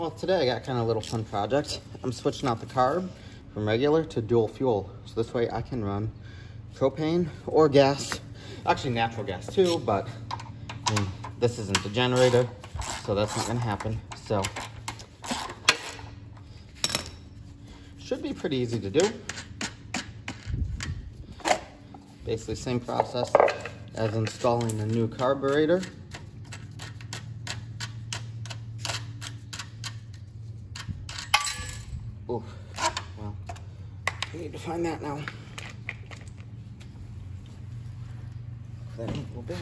Well, today I got kind of a little fun project. I'm switching out the carb from regular to dual fuel. So this way I can run propane or gas. Actually natural gas too, but I mean, this isn't the generator, so that's not gonna happen. So, should be pretty easy to do. Basically same process as installing a new carburetor. Oof, well, I need to find that now. That a little bit.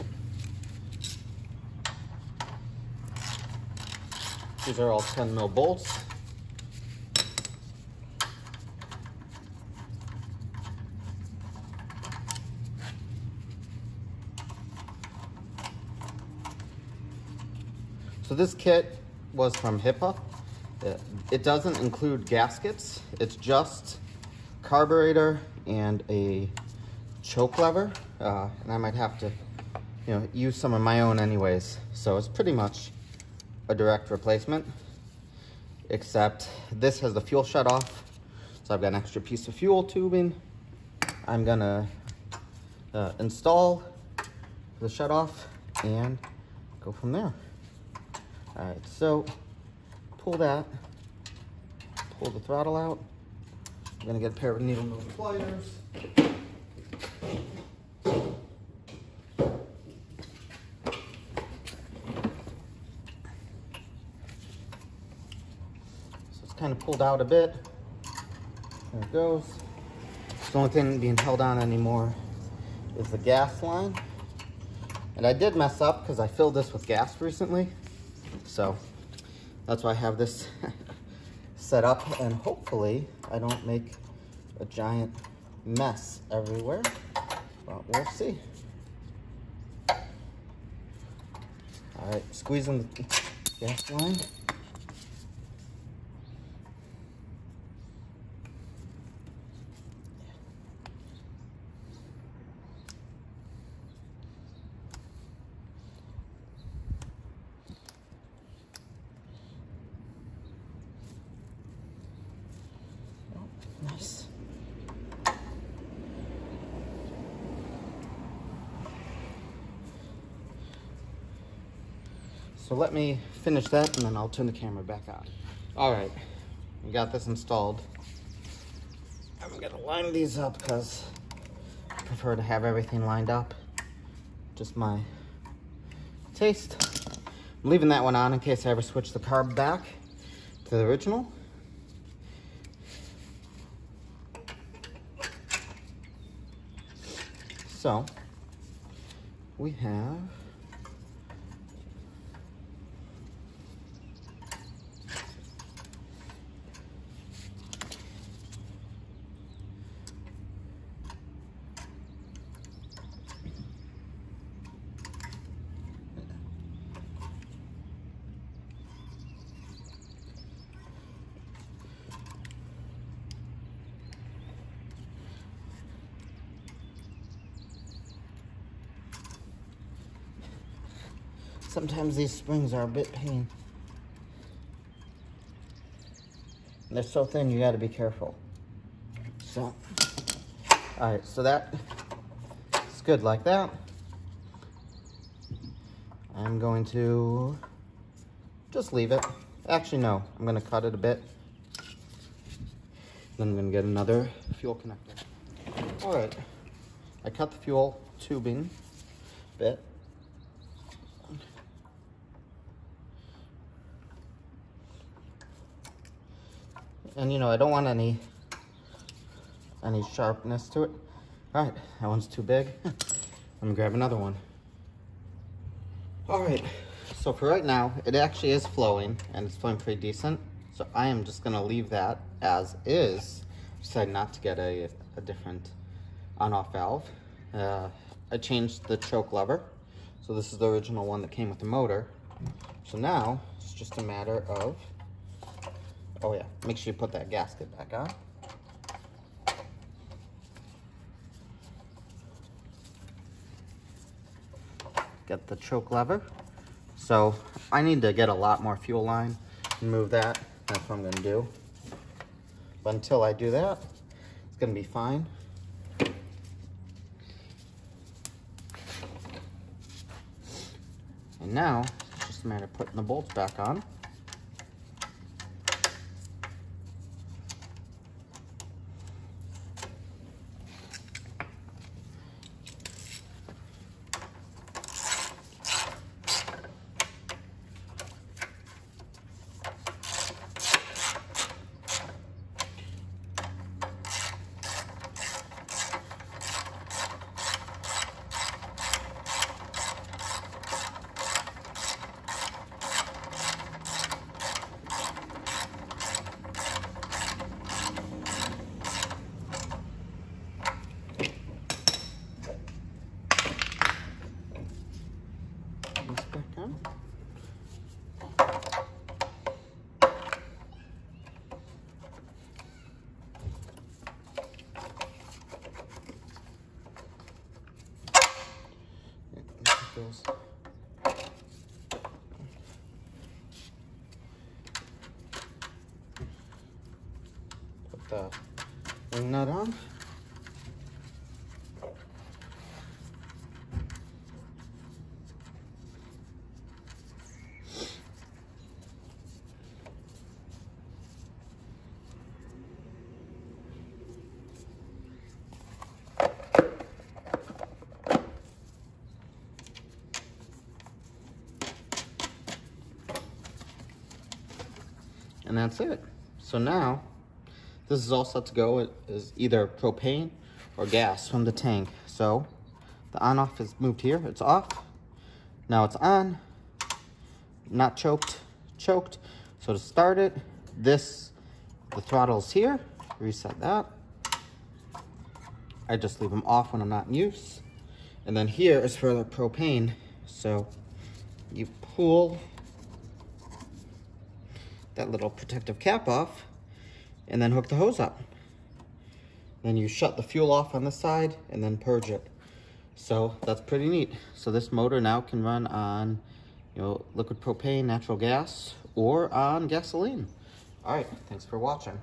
These are all 10 mil bolts. So this kit was from HIPA. It, it doesn't include gaskets. It's just carburetor and a choke lever. Uh, and I might have to, you know, use some of my own anyways. So it's pretty much a direct replacement, except this has the fuel shut off. So I've got an extra piece of fuel tubing. I'm gonna uh, install the shut off and go from there. All right, so pull that, pull the throttle out. I'm gonna get a pair of needle moving pliers. So it's kind of pulled out a bit. There it goes. The only thing being held on anymore is the gas line. And I did mess up because I filled this with gas recently. So that's why I have this set up and hopefully I don't make a giant mess everywhere, but we'll see. All right, squeezing the gas line. So let me finish that and then I'll turn the camera back on. All right, we got this installed. I'm gonna line these up because I prefer to have everything lined up. Just my taste. I'm leaving that one on in case I ever switch the carb back to the original. So we have Sometimes these springs are a bit pain. They're so thin, you gotta be careful. So, all right, so that is good like that. I'm going to just leave it. Actually, no, I'm gonna cut it a bit. Then I'm gonna get another fuel connector. All right, I cut the fuel tubing bit. And you know, I don't want any any sharpness to it. All right, that one's too big. I'm gonna grab another one. All right, so for right now, it actually is flowing and it's flowing pretty decent. So I am just gonna leave that as is. Decided not to get a, a different on-off valve. Uh, I changed the choke lever. So this is the original one that came with the motor. So now it's just a matter of Oh yeah, make sure you put that gasket back on. Get the choke lever. So I need to get a lot more fuel line and move that. That's what I'm gonna do. But until I do that, it's gonna be fine. And now, it's just a matter of putting the bolts back on. This back on. Yeah, there it goes. Put the wing nut on. And that's it. So now, this is all set to go. It is either propane or gas from the tank. So the on off is moved here, it's off. Now it's on, not choked, choked. So to start it, this, the throttle's here, reset that. I just leave them off when I'm not in use. And then here is for the propane. So you pull that little protective cap off and then hook the hose up. Then you shut the fuel off on the side and then purge it. So that's pretty neat. So this motor now can run on, you know, liquid propane, natural gas, or on gasoline. All right, thanks for watching.